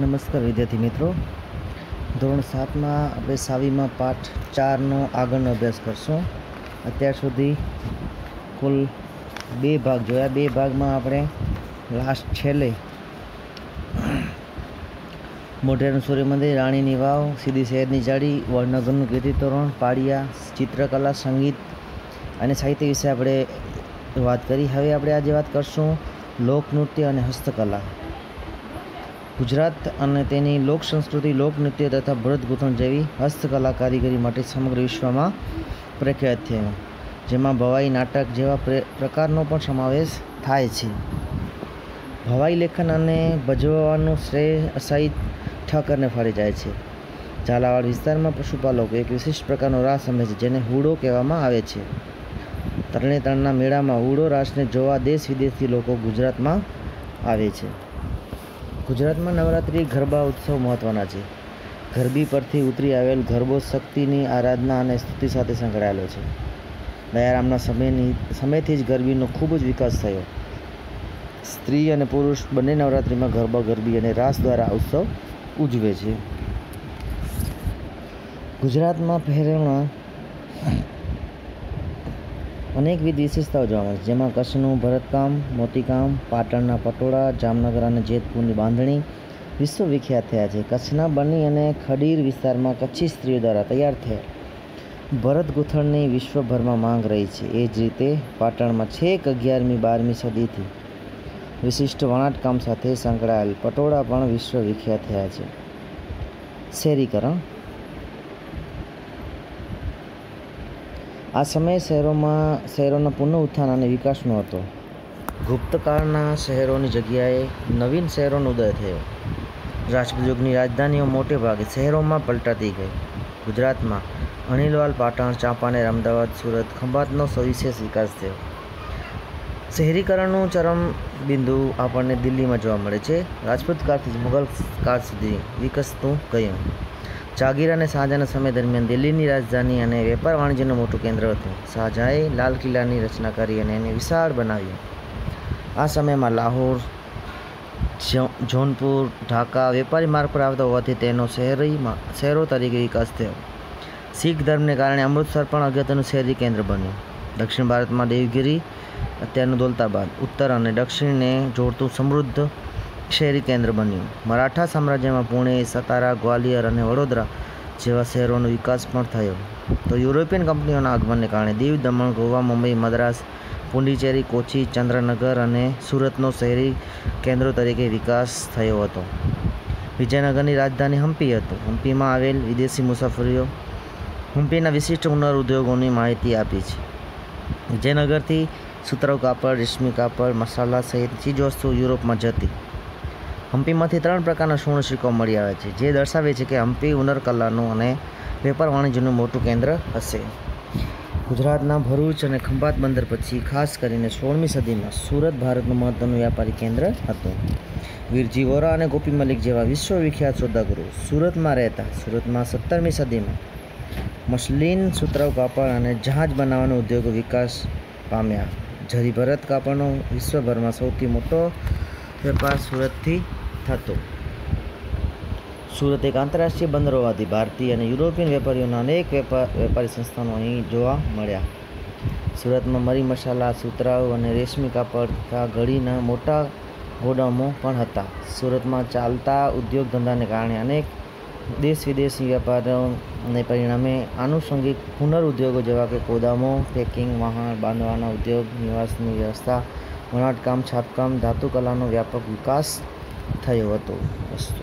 નમસ્કાર વિદ્યાર્થી મિત્રો. ધોરણ સાતમાં આપણે સાવીમાં પાઠ ચારનો આગળનો અભ્યાસ કરશું. અત્યાર સુધી કુલ બે ભાગ જોયા. બે ભાગમાં આપણે લાસ્ટ છેલ્લે મોઢેરનું સૂર્ય મંદિર રાણીની વાવ, સીધી શહેરની જાળી વડનગરનું કીર્તિતોરણ, પાળિયા, ચિત્રકલા, સંગીત અને સાહિત્ય વિશે આપણે વાત કરી. હવે આપણે આજે વાત કરશું લોકનૃત્ય અને હસ્તકલા. ગુજરાત અને તેની લોક સંસ્કૃતિ લોકનૃત્ય તથા ભરતગૂંથણ જેવી હસ્તકલા કારીગરી માટે સમગ્ર વિશ્વમાં પ્રખ્યાત છે. જેમાં ભવાઈ નાટક જેવા પ્રે- પ્રકારનો પણ સમાવેશ થાય છે. ભવાઈ લેખન અને ભજવવાનું શ્રેય અસાઈ ઠાકરને ફરી જાય છે. ઝાલાવાડ વિસ્તારમાં પશુપાલકો એક વિશિષ્ટ પ્રકારનો રાસ રમે છે, જેને હુડો કહેવામાં આવે છે. તરણેતરણના મેળામાં હુડો રાસને જોવા દેશ વિદેશથી લોકો ગુજરાતમાં આવે છે. ગુજરાતમાં નવરાત્રિ, ગરબા, ઉત્સવ મહત્ત્વના છે. ગરબી પરથી ઉતરી આવેલ ગરબો શક્તિની આરાધના અને સ્તુતિ સાથે સંકળાયેલો છે. દયારામના સમયની, સમયથી જ ગરબીનો ખૂબ જ વિકાસ થયો. સ્ત્રી અને પુરુષ બંને નવરાત્રિમાં ગરબા, ગરબી અને રાસ દ્વારા ઉત્સવ ઉજવે છે. ગુજરાતમાં પહેરવમાં અનેકવિધ વિશેષતાઓ જોવા મળે છે. જેમાં કચ્છનું ભરતકામ, મોતીકામ, પાટણના પટોળા, જામનગર અને જેતપુરની બાંધણી વિશ્વવિખ્યાત થયા છે. કચ્છના બની અને ખડીર વિસ્તારમાં કચ્છી સ્ત્રીઓ દ્વારા તૈયાર થયેલ ભરત ગૂંથણની વિશ્વભરમાં માંગ રહી છે. એ જ રીતે પાટણમાં છેક અગિયારમી બારમી સદીથી વિશિષ્ટ વણાટકામ સાથે સંકળાયેલ પટોળા પણ વિશ્વવિખ્યાત થયા છે. શહેરીકરણ આ સમયે શહેરોમાં, શહેરોના પુનઃ ઉત્થાન અને વિકાસનો હતો. ગુપ્તકાળના શહેરોની જગ્યાએ નવીન શહેરોનો ઉદય થયો. રાજપૂત રાજધાનીઓ મોટે ભાગે શહેરોમાં પલટાતી ગઈ. ગુજરાતમાં અનિલવાલ પાટણ, ચાંપાનેર, અમદાવાદ, સુરત ખંભાતનો સવિશેષ વિકાસ થયો. શહેરીકરણનું ચરમ બિંદુ આપણને દિલ્હીમાં જોવા મળે છે. રાજપૂત કાળથી મુઘલ કાળ સુધી વિકસતું ગયું. જાગીર અને શાહજહાંના સમય દરમિયાન દિલ્હીની રાજધાની અને વેપાર વાણિજ્યનું મોટું કેન્દ્ર હતું. શાહજહાએ લાલ કિલ્લાની રચના કરી અને એને વિશાળ બનાવ્યું. આ સમયમાં લાહોર જૌનપુર, ઢાકા વેપારી માર્ગ પર આવતા હોવાથી તેનો શહેરીમાં શહેરો તરીકે વિકાસ થયો. શીખ ધર્મને કારણે અમૃતસર પણ અગત્યનું શહેરી કેન્દ્ર બન્યું. દક્ષિણ ભારતમાં દેવગીરી, અત્યારનું દોલતાબાદ. ઉત્તર અને દક્ષિણને જોડતું સમૃદ્ધ શહેરી કેન્દ્ર બન્યું. મરાઠા સામ્રાજ્યમાં પુણે, સતારા, ગ્વાલિયર અને વડોદરા જેવા શહેરોનો વિકાસ પણ થયો. તો યુરોપિયન કંપનીઓના આગમનને કારણે દીવ, દમણ, ગોવા, મુંબઈ, મદ્રાસ, પુંડિચેરી, કોચી, ચંદ્રનગર અને સુરતનો શહેરી કેન્દ્રો તરીકે વિકાસ થયો હતો. વિજયનગરની રાજધાની હમ્પી હતું. હમ્પીમાં આવેલ વિદેશી મુસાફરીઓ હમ્પીના વિશિષ્ટ હુનર ઉદ્યોગોની માહિતી આપી છે. વિજયનગરથી સુતરાઉ કાપડ, રેશમી કાપડ, મસાલા સહિત ચીજવસ્તુઓ યુરોપમાં જતી. હમ્પીમાંથી ત્રણ પ્રકારના સુવર્ણ સિક્કો મળી આવે છે, જે દર્શાવે છે કે હમ્પી હુનર કલાનું અને વેપાર વાણિજ્યનું મોટું કેન્દ્ર હશે. ગુજરાતના ભરૂચ અને ખંભાત બંદર પછી ખાસ કરીને સોળમી સદીમાં સુરત ભારતનું મહત્ત્વનું વ્યાપારી કેન્દ્ર હતું. વીરજી વોરા અને ગોપી મલિક જેવા વિશ્વવિખ્યાત સોદાગુરુ સુરતમાં રહેતા, સુરતમાં સત્તરમી સદીમાં મસલિન સુતરાવ કાપડ અને જહાજ બનાવવાનો ઉદ્યોગો વિકાસ પામ્યા. જરી ભરત કાપડનો વિશ્વભરમાં સૌથી મોટો વેપાર સુરતથી થતો. સુરત એક આંતરરાષ્ટ્રીય બંદર હોવાથી ભારતીય અને યુરોપિયન વેપારીઓના અનેક વેપાર સંસ્થાનો અહીં જોવા મળ્યા. સુરતમાં મરી મસાલા, સુતરાઉ અને રેશમી કાપડ તથા ઘડીના મોટા ગોડાઉનો પણ હતા. સુરતમાં ચાલતા ઉદ્યોગ ધંધાને કારણે અનેક દેશ વિદેશી વેપારીઓને પરિણામે આનુષંગિક હુનર ઉદ્યોગો જેવા કે ગોદામો, પેકિંગ વહાણ બાંધવાના ઉદ્યોગ, નિવાસની વ્યવસ્થા, વણાટકામ છાપકામ ધાતુકલાનો વ્યાપક વિકાસ થયો હતો વસ્તુ